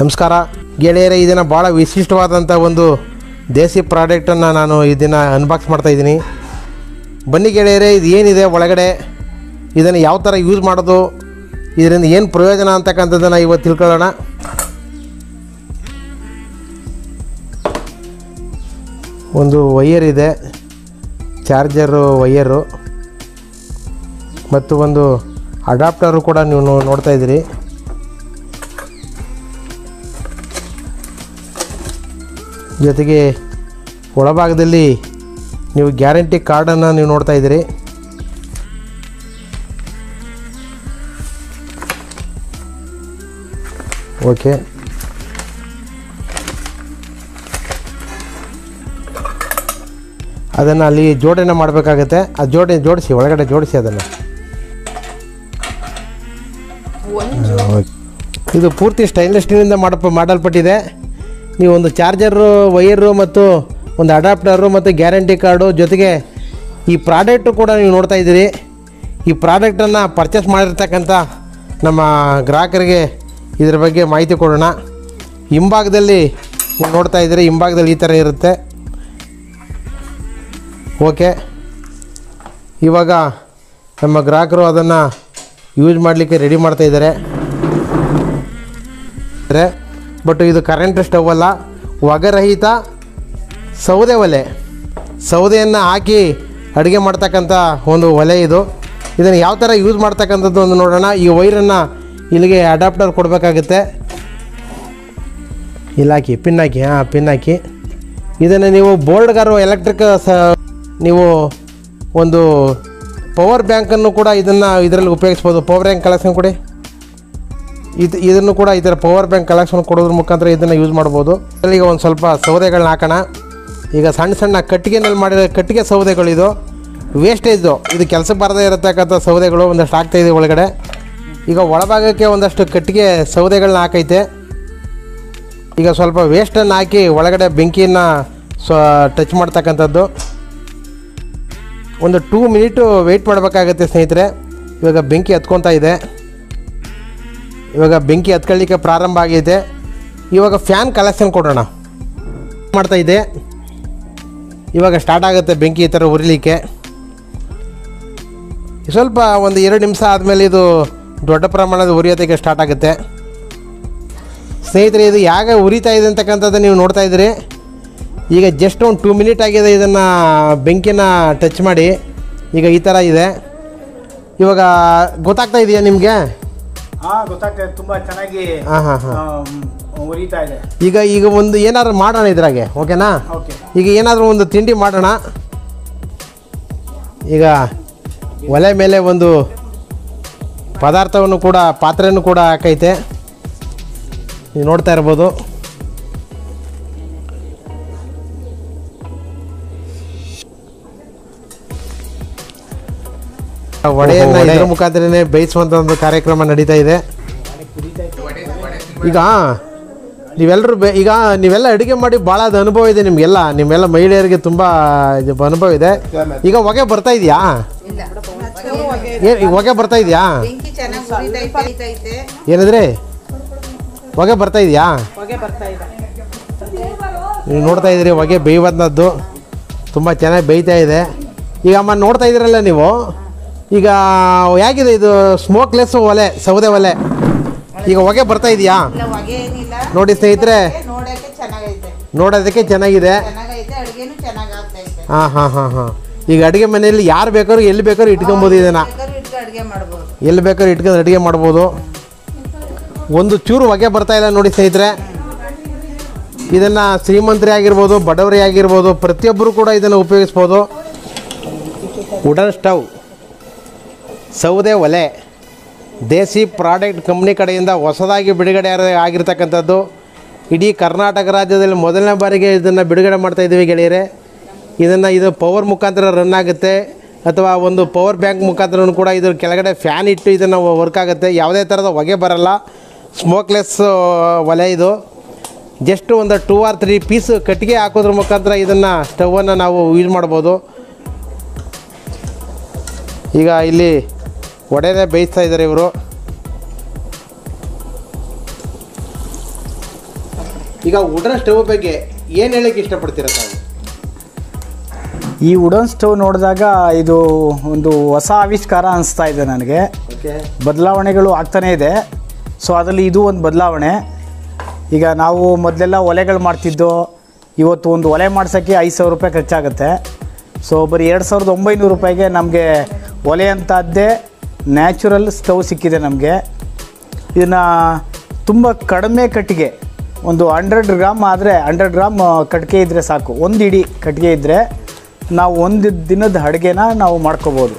ನಮಸ್ಕಾರ. ಗೆಳೆಯರೇ ಇದನ್ನು ಭಾಳ ವಿಶಿಷ್ಟವಾದಂಥ ಒಂದು ದೇಸಿ ಪ್ರಾಡಕ್ಟನ್ನು ನಾನು ಇದನ್ನು ಅನ್ಬಾಕ್ಸ್ ಮಾಡ್ತಾಯಿದ್ದೀನಿ ಬನ್ನಿ ಗೆಳೆಯರೇ, ಇದು ಏನಿದೆ ಒಳಗಡೆ? ಇದನ್ನು ಯಾವ ಥರ ಯೂಸ್ ಮಾಡೋದು? ಇದರಿಂದ ಏನು ಪ್ರಯೋಜನ ಅಂತಕ್ಕಂಥದ್ದನ್ನು ಇವತ್ತು ತಿಳ್ಕೊಳ್ಳೋಣ. ಒಂದು ವೈಯರ್ ಇದೆ. ಚಾರ್ಜರು ವೈಯರು ಮತ್ತು ಒಂದು ಅಡಾಪ್ಟರು ಕೂಡ ನೀವು ನೋ- ನೋಡ್ತಾ ಇದ್ದೀರಿ. ಜೊತೆಗೆ ಒಳಭಾಗದಲ್ಲಿ ನೀವು ಗ್ಯಾರಂಟಿ ಕಾರ್ಡನ್ನು ನೀವು ನೋಡ್ತಾ ಇದ್ದೀರಿ. ಓಕೆ. ಅದನ್ನು ಅಲ್ಲಿ ಜೋಡಣೆ ಮಾಡಬೇಕಾಗತ್ತೆ. ಆ ಜೋಡಣೆ ಜೋಡಿಸಿ ಒಳಗಡೆ ಜೋಡಿಸಿ ಅದನ್ನು. ಇದು ಪೂರ್ತಿ ಸ್ಟೈನ್ಲೆಸ್ ಸ್ಟೀಲಿಂದ ಮಾಡಪ್ಪ ಮಾಡಲ್ಪಟ್ಟಿದೆ. ನೀವು ಒಂದು ಚಾರ್ಜರು ವೈಯರು ಮತ್ತು ಒಂದು ಅಡಾಪ್ಟರು ಮತ್ತು ಗ್ಯಾರಂಟಿ ಕಾರ್ಡು ಜೊತೆಗೆ ಈ ಪ್ರಾಡಕ್ಟು ಕೂಡ ನೀವು ನೋಡ್ತಾ ಇದ್ದೀರಿ. ಈ ಪ್ರಾಡಕ್ಟನ್ನು ಪರ್ಚೇಸ್ ಮಾಡಿರ್ತಕ್ಕಂಥ ನಮ್ಮ ಗ್ರಾಹಕರಿಗೆ ಇದರ ಬಗ್ಗೆ ಮಾಹಿತಿ ಕೊಡೋಣ. ಹಿಂಭಾಗದಲ್ಲಿ ನೀವು ನೋಡ್ತಾ ಇದ್ದೀರಿ, ಹಿಂಭಾಗದಲ್ಲಿ ಈ ಥರ ಇರುತ್ತೆ. ಓಕೆ. ಇವಾಗ ನಮ್ಮ ಗ್ರಾಹಕರು ಅದನ್ನು ಯೂಸ್ ಮಾಡಲಿಕ್ಕೆ ರೆಡಿ ಮಾಡ್ತಾ ಇದ್ದಾರೆ. ಇದ್ರೆ ಬಟ್ ಇದು ಕರೆಂಟ್ ಸ್ಟವ್ ಅಲ್ಲ. ಒಗರಹಿತ ಸೌದೆ ಒಲೆ. ಸೌದೆಯನ್ನು ಹಾಕಿ ಅಡುಗೆ ಮಾಡ್ತಕ್ಕಂಥ ಒಂದು ಒಲೆ ಇದು. ಇದನ್ನು ಯಾವ ಥರ ಯೂಸ್ ಮಾಡ್ತಕ್ಕಂಥದ್ದು ಒಂದು ನೋಡೋಣ. ಈ ವೈರನ್ನು ಇಲ್ಲಿಗೆ ಅಡಾಪ್ಟರ್ ಕೊಡಬೇಕಾಗುತ್ತೆ. ಇಲ್ಲಿ ಹಾಕಿ ಪಿನ್ ಹಾಕಿ, ಹಾಂ ಪಿನ್ ಹಾಕಿ. ಇದನ್ನು ನೀವು ಬೋರ್ಡ್ಗಾರು ಎಲೆಕ್ಟ್ರಿಕ್ ಸ, ನೀವು ಒಂದು ಪವರ್ ಬ್ಯಾಂಕನ್ನು ಕೂಡ ಇದನ್ನು ಇದರಲ್ಲಿ ಉಪಯೋಗಿಸ್ಬೋದು. ಪವರ್ ಬ್ಯಾಂಕ್ ಕಲೆಕ್ಷನ್ ಕೊಡಿ. ಇದು ಇದನ್ನು ಕೂಡ ಥರ ಪವರ್ ಬ್ಯಾಂಕ್ ಕಲೆಕ್ಷನ್ ಕೊಡೋದ್ರ ಮುಖಾಂತರ ಇದನ್ನು ಯೂಸ್ ಮಾಡ್ಬೋದು. ಈಗ ಒಂದು ಸ್ವಲ್ಪ ಸೌದೆಗಳನ್ನ ಹಾಕೋಣ. ಈಗ ಸಣ್ಣ ಸಣ್ಣ ಕಟ್ಟಿಗೆನಲ್ಲಿ ಮಾಡಿರೋ ಕಟ್ಟಿಗೆ ಸೌದೆಗಳಿದು ವೇಸ್ಟೇಜು ಇದು. ಕೆಲಸ ಬರದೇ ಇರತಕ್ಕಂಥ ಸೌದೆಗಳು ಒಂದಷ್ಟು ಆಗ್ತಾಯಿದೆ ಒಳಗಡೆ. ಈಗ ಒಳಭಾಗಕ್ಕೆ ಒಂದಷ್ಟು ಕಟ್ಟಿಗೆ ಸೌದೆಗಳನ್ನ ಹಾಕೈತೆ. ಈಗ ಸ್ವಲ್ಪ ವೇಸ್ಟನ್ನು ಹಾಕಿ ಒಳಗಡೆ ಬೆಂಕಿಯನ್ನು ಸ್ವ ಟಚ್ ಮಾಡ್ತಕ್ಕಂಥದ್ದು. ಒಂದು ಟೂ ಮಿನಿಟು ವೆಯ್ಟ್ ಮಾಡಬೇಕಾಗತ್ತೆ ಸ್ನೇಹಿತರೆ. ಇವಾಗ ಬೆಂಕಿ ಹತ್ಕೊತಾ ಇದೆ. ಇವಾಗ ಬೆಂಕಿ ಹತ್ಕೊಳ್ಳಿಕ್ಕೆ ಪ್ರಾರಂಭ ಆಗಿದೆ ಇವಾಗ ಫ್ಯಾನ್ ಕಲೆಕ್ಷನ್ ಕೊಡೋಣ. ಮಾಡ್ತಾ ಇದೆ. ಇವಾಗ ಸ್ಟಾರ್ಟ್ ಆಗುತ್ತೆ ಬೆಂಕಿ ಈ ಥರ ಉರಿಲಿಕ್ಕೆ. ಸ್ವಲ್ಪ ಒಂದು ಎರಡು ನಿಮಿಷ ಆದಮೇಲೆ ಇದು ದೊಡ್ಡ ಪ್ರಮಾಣದ ಉರಿಯೋದಕ್ಕೆ ಸ್ಟಾರ್ಟ್ ಆಗುತ್ತೆ. ಸ್ನೇಹಿತರೆ, ಇದು ಯಾಗ ಉರಿತಾ ಇದೆ ಅಂತಕ್ಕಂಥದ್ದು ನೀವು ನೋಡ್ತಾ ಇದ್ದೀರಿ. ಈಗ ಜಸ್ಟ್ ಒಂದು ಟೂ ಮಿನಿಟ್ ಆಗಿದೆ ಇದನ್ನು ಬೆಂಕಿನ ಟಚ್ ಮಾಡಿ. ಈಗ ಈ ಥರ ಇದೆ. ಇವಾಗ ಗೊತ್ತಾಗ್ತಾ ಇದೆಯಾ ನಿಮಗೆ? ಗೊತ್ತಾಗ್ತದೆ ತುಂಬಾ ಚೆನ್ನಾಗಿ ಉರಿತಾ ಇದೆ. ಈಗ ಈಗ ಒಂದು ಏನಾದ್ರು ಮಾಡೋಣ ಇದ್ರಾಗೆ ಓಕೆನಾ? ಓಕೆ. ಈಗ ಏನಾದರೂ ಒಂದು ತಿಂಡಿ ಮಾಡೋಣ. ಈಗ ಒಲೆ ಮೇಲೆ ಒಂದು ಪದಾರ್ಥವನ್ನು ಕೂಡ ಪಾತ್ರೆಯನ್ನು ಕೂಡ ಹಾಕೈತೆ. ನೀವು ನೋಡ್ತಾ ಇರ್ಬೋದು. ಆ ವಡೆಯನ್ನು ಇದ್ರ ಮುಖಾಂತರನೇ ಬೇಯಿಸುವಂಥ ಒಂದು ಕಾರ್ಯಕ್ರಮ ನಡೀತಾ ಇದೆ. ಈಗ ನೀವೆಲ್ಲರೂ ಬೇ ಈಗ ನೀವೆಲ್ಲ ಅಡುಗೆ ಮಾಡಿ ಭಾಳ ಅದು ಅನುಭವ ಇದೆ ನಿಮಗೆಲ್ಲ. ನಿಮ್ಮೆಲ್ಲ ಮಹಿಳೆಯರಿಗೆ ತುಂಬ ಅನುಭವ ಇದೆ. ಈಗ ಹೊಗೆ ಬರ್ತಾ ಇದೆಯಾ? ಏನು ಈಗ ಹೊಗೆ ಬರ್ತಾ ಇದೆಯಾ? ಏನಂದ್ರೆ? ಹೊಗೆ ಬರ್ತಾ ಇದೆಯಾ? ನೀವು ನೋಡ್ತಾ ಇದ್ದೀರಿ ಹೊಗೆ ಬೇಯುವಂಥದ್ದು ತುಂಬ ಚೆನ್ನಾಗಿ ಬೇಯ್ತಾ ಇದೆ. ಈಗ ಅಮ್ಮ ನೋಡ್ತಾ ಇದ್ದೀರಲ್ಲ ನೀವು? ಈಗ ಹೇಗಿದೆ ಇದು ಸ್ಮೋಕ್ಲೆಸ್ ಒಲೆ ಸೌದೆ ಒಲೆ? ಈಗ ಹೊಗೆ ಬರ್ತಾ ಇದೆಯಾ? ಇಲ್ಲ ಹೊಗೆ ಏನಿಲ್ಲ. ನೋಡಿ ಸ್ನೇಹಿತರೆ. ನೋಡೋದಕ್ಕೆ ಚೆನ್ನಾಗಿದೆ. ಹಾ ಹಾ ಹಾ ಹಾ ಹಾಂ ಹಾಂ ಹಾಂ. ಹಾಂ ಈಗ ಅಡುಗೆ ಮನೆಯಲ್ಲಿ ಯಾರು ಬೇಕಾದ್ರೂ ಎಲ್ಲಿ ಬೇಕಾದ್ರೂ ಇಟ್ಕೊಬೋದು ಇದನ್ನು. ಎಲ್ಲಿ ಬೇಕಾದ್ರೂ ಇಟ್ಕೊಂಡು ಅಡುಗೆ ಮಾಡ್ಬೋದು. ಒಂದು ಚೂರು ಹೊಗೆ ಬರ್ತಾ ಇಲ್ಲ ನೋಡಿ ಸ್ನೇಹಿತರೆ. ಇದನ್ನು ಶ್ರೀಮಂತರೇ ಆಗಿರ್ಬೋದು ಬಡವರೇ ಆಗಿರ್ಬೋದು ಪ್ರತಿಯೊಬ್ಬರು ಕೂಡ ಇದನ್ನು ಉಪಯೋಗಿಸ್ಬೋದು. ವುಡನ್ ಸ್ಟವ್ ಸೌದೆ ಒಲೆ, ದೇಸಿ ಪ್ರಾಡಕ್ಟ್ ಕಂಪ್ನಿ ಕಡೆಯಿಂದ ಹೊಸದಾಗಿ ಬಿಡುಗಡೆ ಆಗಿರತಕ್ಕಂಥದ್ದು. ಇಡೀ ಕರ್ನಾಟಕ ರಾಜ್ಯದಲ್ಲಿ ಮೊದಲನೇ ಬಾರಿಗೆ ಇದನ್ನು ಬಿಡುಗಡೆ ಮಾಡ್ತಾ ಇದ್ದೀವಿ ಗೆಳೆಯರೆ. ಇದನ್ನು ಇದು ಪವರ್ ಮುಖಾಂತರ ರನ್ ಆಗುತ್ತೆ. ಅಥವಾ ಒಂದು ಪವರ್ ಬ್ಯಾಂಕ್ ಮುಖಾಂತರ ಕೂಡ ಇದ್ರ ಕೆಳಗಡೆ ಫ್ಯಾನ್ ಇಟ್ಟು ಇದನ್ನು ವರ್ಕ್ ಆಗುತ್ತೆ. ಯಾವುದೇ ಥರದ ಹೊಗೆ ಬರಲ್ಲ. ಸ್ಮೋಕ್ಲೆಸ್ ಒಲೆ ಇದು. ಜಸ್ಟ್ ಒಂದು ಟೂ ಆರ್ ತ್ರೀ ಪೀಸ್ ಕಟ್ಟಿಗೆ ಹಾಕೋದ್ರ ಮುಖಾಂತರ ಇದನ್ನು ಸ್ಟವನ್ನು ನಾವು ಯೂಸ್ ಮಾಡ್ಬೋದು. ಈಗ ಇಲ್ಲಿ ಒಡೆನೇ ಬೇಯಿಸ್ತಾ ಇದ್ದಾರೆ ಇವರು. ಈಗ ಉಡನ್ ಸ್ಟವ್ ಬಗ್ಗೆ ಏನು ಹೇಳಕ್ಕೆ ಇಷ್ಟಪಡ್ತೀರಾ ತಾವು? ಈ ಉಡನ್ ಸ್ಟವ್ ನೋಡಿದಾಗ ಇದು ಒಂದು ಹೊಸ ಆವಿಷ್ಕಾರ ಅನಿಸ್ತಾ ಇದೆ ನನಗೆ. ಬದಲಾವಣೆಗಳು ಆಗ್ತಾನೇ ಇದೆ. ಸೊ ಅದರಲ್ಲಿ ಇದು ಒಂದು ಬದಲಾವಣೆ. ಈಗ ನಾವು ಮೊದಲೆಲ್ಲ ಒಲೆಗಳು ಮಾಡ್ತಿದ್ದೋ ಇವತ್ತು ಒಂದು ಒಲೆ ಮಾಡ್ಸೋಕ್ಕೆ ಐದು ಸಾವಿರ ರೂಪಾಯಿ ಖರ್ಚಾಗುತ್ತೆ. ಸೊ ಬರೀ ಎರಡು ಸಾವಿರದ ಒಂಬೈನೂರು ರೂಪಾಯಿಗೆ ನಮಗೆ ಒಲೆ ಅಂತದ್ದೇ ನ್ಯಾಚುರಲ್ ಸ್ಟವ್ ಸಿಕ್ಕಿದೆ ನಮಗೆ. ಇದನ್ನು ತುಂಬ ಕಡಿಮೆ ಕಟ್ಟಿಗೆ, ಒಂದು ಹಂಡ್ರೆಡ್ ಗ್ರಾಮ್ ಆದರೆ ಹಂಡ್ರೆಡ್ ಗ್ರಾಮ್ ಕಟ್ಟಿಗೆ ಇದ್ದರೆ ಸಾಕು. ಒಂದು ಇಡೀ ಕಟ್ಟಿಗೆ ಇದ್ದರೆ ನಾವು ಒಂದು ದಿನದ ಅಡುಗೆನ ನಾವು ಮಾಡ್ಕೋಬೋದು.